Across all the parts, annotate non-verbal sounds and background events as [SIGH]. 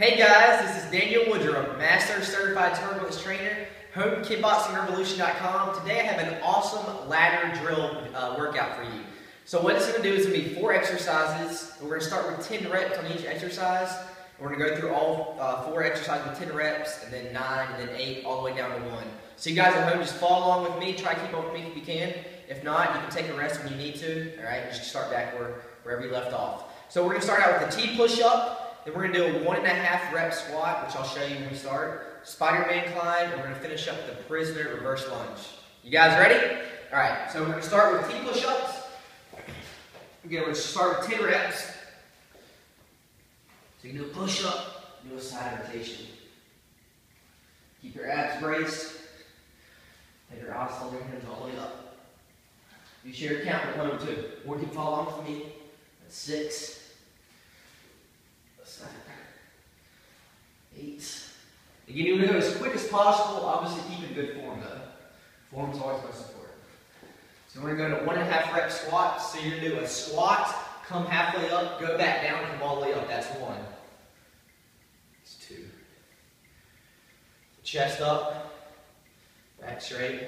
Hey guys, this is Daniel Woodrum, Master Certified Turbulence Trainer, home kickboxingrevolution.com. Today I have an awesome ladder drill uh, workout for you. So what it's going to do is going to be four exercises. We're going to start with 10 reps on each exercise. We're going to go through all uh, four exercises with 10 reps, and then 9, and then 8, all the way down to 1. So you guys at home, just follow along with me. Try to keep up with me if you can. If not, you can take a rest when you need to. All right, just start back where, wherever you left off. So we're going to start out with the T push-up. Then we're going to do a one and a half rep squat, which I'll show you when we start. Spider-Man climb, and we're going to finish up the prisoner reverse lunge. You guys ready? All right, so we're going to start with T push-ups. Again, we're going to start with 10 reps. So you do a push-up, do a side rotation. Keep your abs braced. Take your eyes hold your hands all the way up. You share your count with one or two. Or can follow along with me. That's six. Eight. Again, you want to go as quick as possible. Obviously, keep in good form though. Form is always most important. So we're going to go to one and a half rep squat. So you're going to do a squat, come halfway up, go back down, come all the way up. That's one. That's two. Chest up, back straight.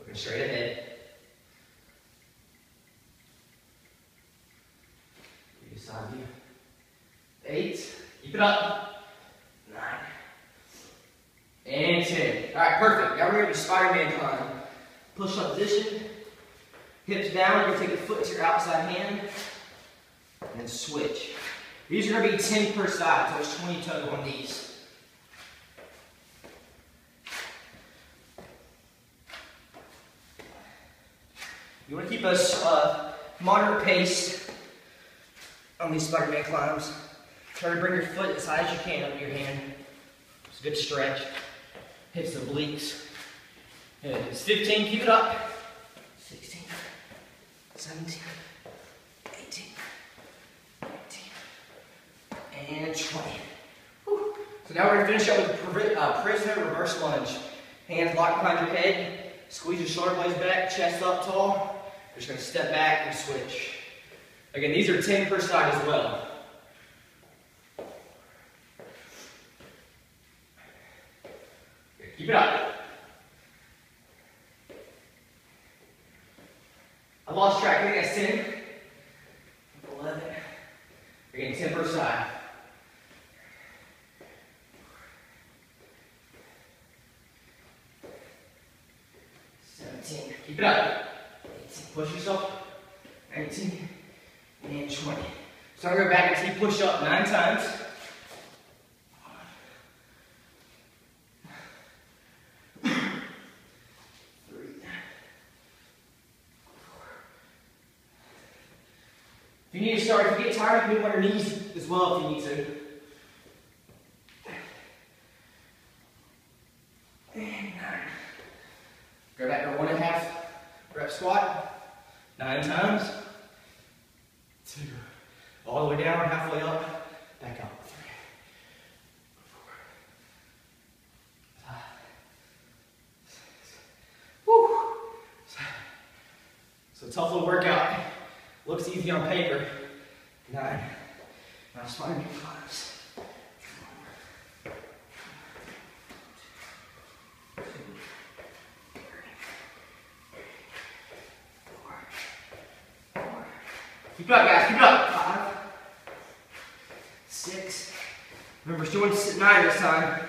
Looking straight ahead. Eight. Keep it up. Nine. And ten. All right, perfect. Now we're going to Spider-Man climb. Push up position. Hips down. You're going to take your foot to your outside hand. And switch. These are going to be 10 per side, so it's 20 total on these. You want to keep a uh, moderate pace on these Spider-Man climbs. Try to bring your foot as high as you can under your hand. It's a good stretch. Hits the obliques. It's 15, keep it up. 16, 17, 18, 19, and 20. Whew. So now we're to finish up with uh, prisoner reverse lunge. Hands locked behind your head. Squeeze your shoulder blades back, chest up tall. We're just to step back and switch. Again, these are 10 per side as well. Keep it up. I lost track. I think that's 10. 11. Again, 10 per side. Seventeen. Keep it up. 18. Push yourself. 19 and 20. So to go back and T push up nine times. If you need to start, if you get tired, you can move on your knees as well if you need to. Go back to one and a half rep squat. Nine times. Two. All the way down, halfway up, back up. Three. Four. Five. Six. Woo. Seven. Tough little workout. Looks easy on paper. Nine. Now spine climbs. Keep it up, guys. Keep it up. Five, six. Remember, we're doing nine this time.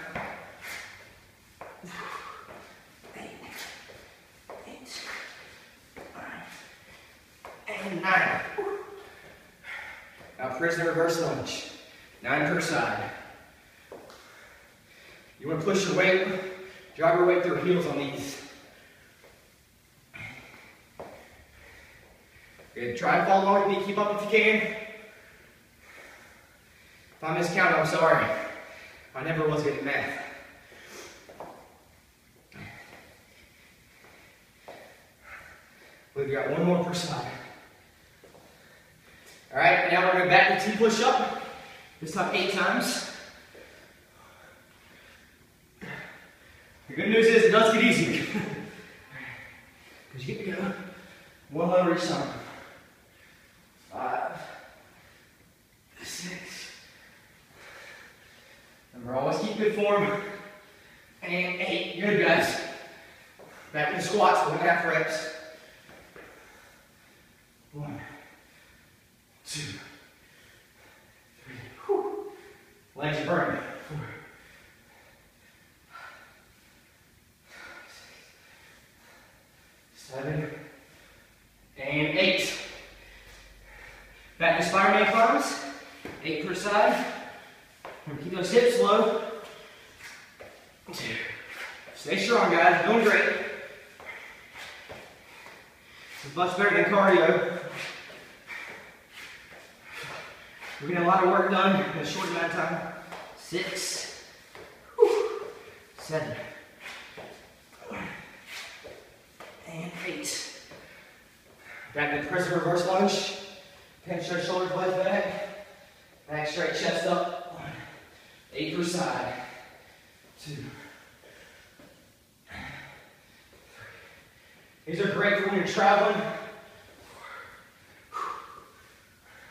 Nine. Now, prisoner reverse lunge. Nine per side. You want to push your weight, drive your weight through heels on these. Good. Try to follow along with me. Keep up if you can. If I miscount, I'm sorry. I never was good at math. We've got one more per side. All right, now we're going back to T push-up. This time eight times. The good news is it does get easier. Because you get to go one lever each time. Five, six. And we're always keep good form. To Eight per side. Keep those hips low. Stay strong, guys. Doing great. It's much better than cardio. We're getting a lot of work done in a short amount of time. Six, seven, and eight. Back to press and reverse lunge. Pinch our shoulders, back. Back straight, chest up. One, eight per side. Two. These are great for when you're traveling,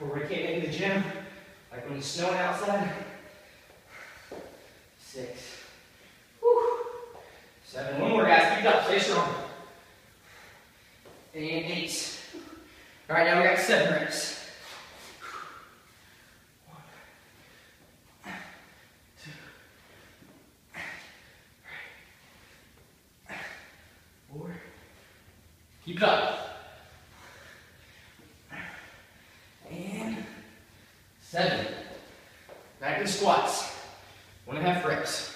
or when you can't to the gym, like when it's snowing outside. Six. Seven. One more, guys. Keep it up. Stay strong. And eight. All right, now we got seven reps. Keep it up. And seven. Back to squats. One and a half reps.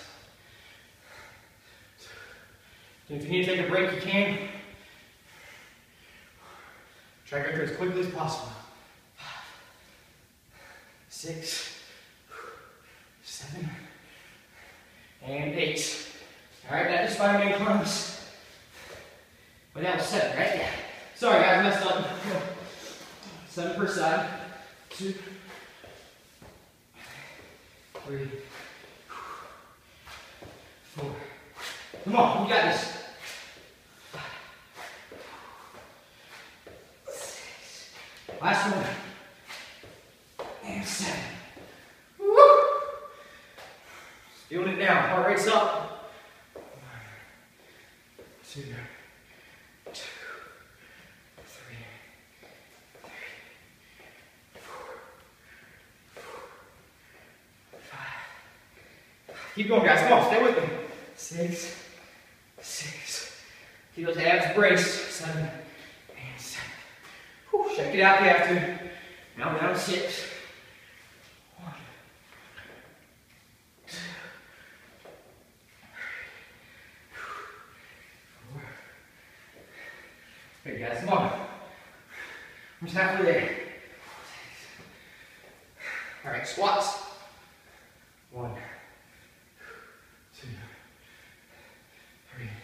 if you need to take a break, you can. Try to go through as quickly as possible. Six, seven, and eight. All right, that is Spider-Man climbs. But that was seven, right? Yeah. Sorry, guys, messed up. [LAUGHS] Seven per side. Two. Three. Four. Come on, you got this. Six. Last one. And seven. Woo! Feeling it now. Heart rate's up. One, two. Keep going, guys. Come on, stay with me. Six, six. Keep those abs braced. Seven and seven. Whew, shake it out if you have to. Now we're down six. One, two, four. Okay, guys, come on. I'm just halfway there. All right, squats. One.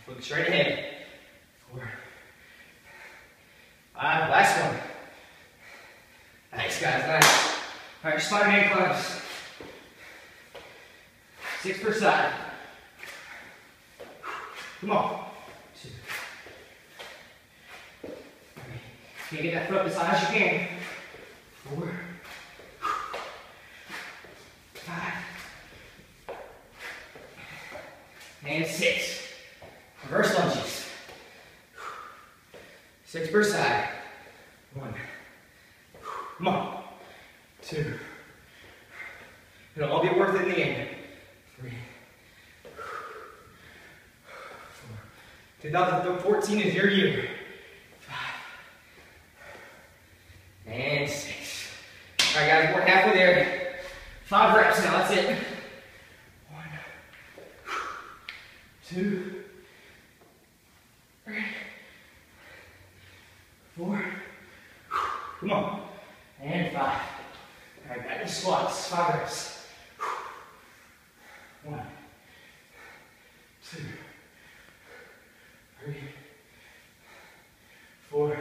Look straight ahead. Four. Five. Last one. Nice, guys. Nice. All right, Spider-Man climbs. Six per side. Come on. Two. Three. Can't get that foot up as high as you can. Four. Five. And six. Reverse lunges. Six side. One. Come on. Two. It'll all be worth it in the end. Three. Four. 2014 is your year. Five. And six. All right, guys, we're halfway there. Five reps now, that's it. One. Two. four, come on, and five. All right, back to squats, five reps. One, two, three, four.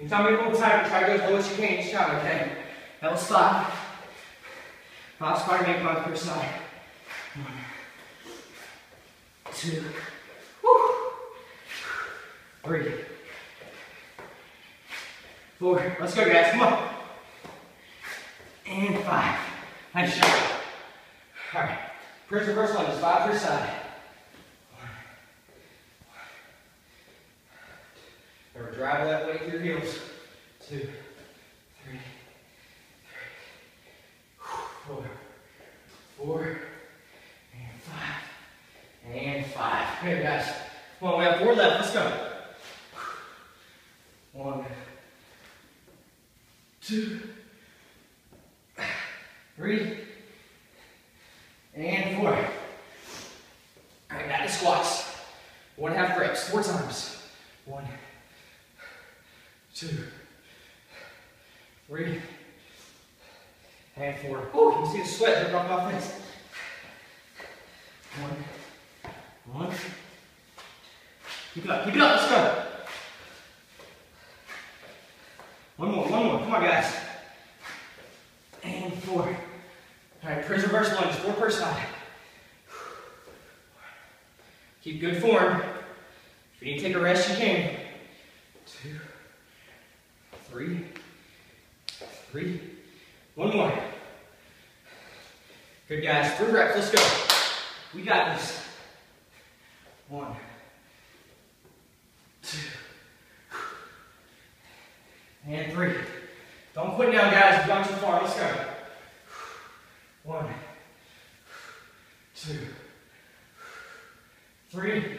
Anytime you're a little tired, try to go as low as you can each time, okay? That was five. Five Spider-Man climbs per side. One, two, whew, three, four. Let's go, guys. Come on. And five. Nice shot. All right. Prayers in first 1, is five per side. Remember, drive that weight through your heels. Two, three, three, four, four, and five, and five. Hey guys, come on, we have four left. Let's go. One, two, three and four. All right, now the squats. One half reps, four times. One, two, three, and four. Oh, you can see the sweat dripping off my face. One, one. Keep it up, keep it up, let's go. One more, one more, come on guys. And four. All right, prison reverse lunge, four per side. Keep good form. If you need to take a rest, you can. Two, three, three, one more. Good guys, three reps, let's go. We got this. One, two, and three. Don't quit now, guys. We've gone too far. Let's go. One, two, three,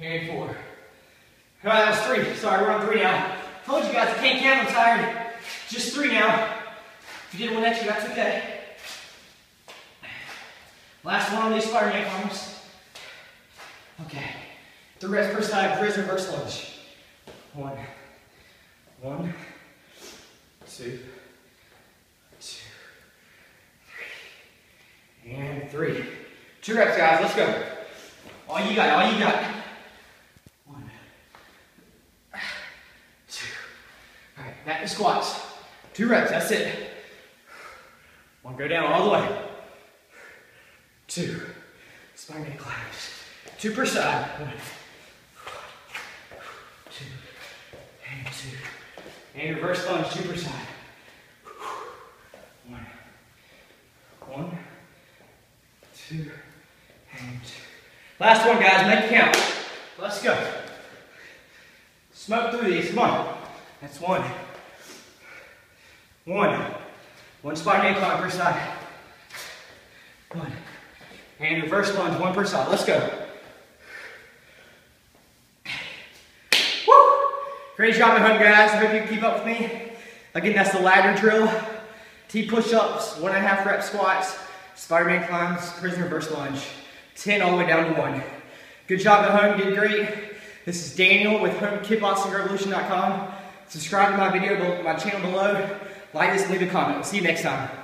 and four. All right, that was three. Sorry, we're on three now. Told you guys I can't count. I'm tired. Just three now. If you did one extra, that's okay. Last one on these Spider-Man arms. Okay. The rest per side, prison reverse lunge. One, one, two, three. Two reps, guys. Let's go. All you got, all you got. One, two. All right, back to squats. Two reps, that's it. One, go down all the way. Two. Spine climbs. Two per side. One, two, and two. And reverse lunge, two per side. One, one, two, and two. Last one, guys, make it count. Let's go. Smoke through these, come on. That's one. One. One Spider-Man climb per side. One. And reverse lunge, one per side. Let's go. Woo! Great job at home, guys. I hope you keep up with me. Again, that's the ladder drill. T push-ups, one and a half rep squats, Spider-Man climbs, prison reverse lunge. 10 all the way down to one. Good job at home, did great. This is Daniel with HomeKickboxingRevolution.com. Subscribe to my video, my channel below. Like this, leave a comment. We'll see you next time.